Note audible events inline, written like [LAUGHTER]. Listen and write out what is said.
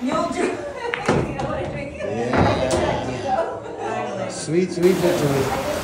You'll do. [LAUGHS] you know what I drink? Yeah. [LAUGHS] Sweet, sweet victory.